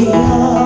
Yeah.